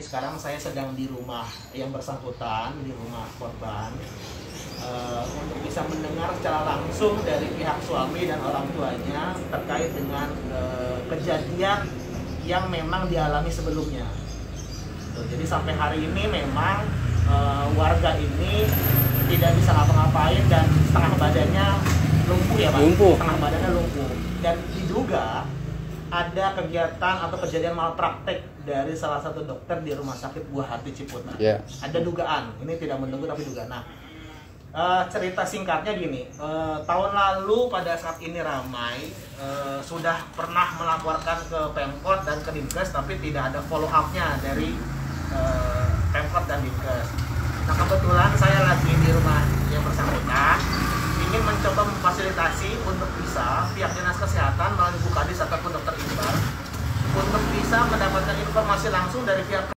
ini sekarang saya sedang di rumah yang bersangkutan di rumah korban eh, untuk bisa mendengar secara langsung dari pihak suami dan orang tuanya terkait dengan eh, kejadian yang memang dialami sebelumnya. Tuh, jadi sampai hari ini memang eh, warga ini tidak bisa ngapa-ngapain dan setengah badannya lumpuh ya pak. Lumpuh. Setengah badannya lumpuh dan diduga ada kegiatan atau kejadian malpraktek dari salah satu dokter di Rumah Sakit Buah Hati Ciputat. Ya. Ada dugaan, ini tidak menunggu tapi dugaan. Nah, eh, cerita singkatnya gini, eh, tahun lalu pada saat ini ramai eh, sudah pernah melaporkan ke Pemkot dan ke Dinkes tapi tidak ada follow up-nya dari eh, Pemkot dan Dinkes. Nah kebetulan saya lagi di rumah yang bersangkutan ingin mencoba memfasilitasi untuk bisa pihak dinas kesehatan melalui Bukadis ataupun dokter Iqbal untuk bisa mendapatkan informasi langsung dari pihak